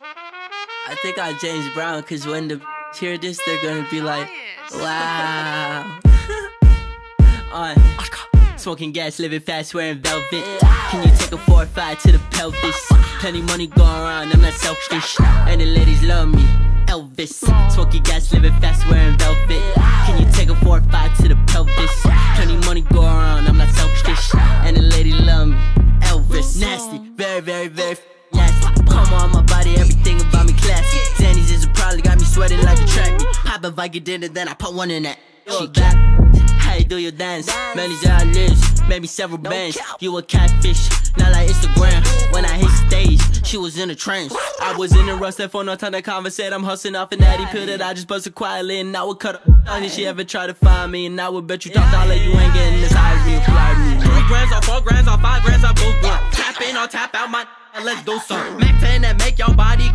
I think I'm James Brown, cause when the hear this, they're gonna be like, wow. On smoking gas, living fast, wearing velvet. Can you take a four or five to the pelvis? Plenty money going around, I'm not selfish. And the ladies love me. Elvis, smoking gas, living fast, wearing velvet. Can you take a four or five to the pelvis? Plenty money going around, I'm not selfish. And the lady love me. Elvis, nasty, very, very, very nasty. Come on, my like a track. Pop a Viking dinner, then I put one in that. She back. How you do your dance? Many lives, made me several bands. You a catfish, not like Instagram. When I hit stage, she was in a trance. I was in a rush, that phone, no time to conversate. I'm hustling off an addy pill that I just busted quietly, and I would cut her. If she ever try to find me, and I would bet you top dollar you ain't getting this high as me, apply me. Three grams or four grams or five grams, I both one. Tap in or tap out my. Let's do some. Mac 10 that make your body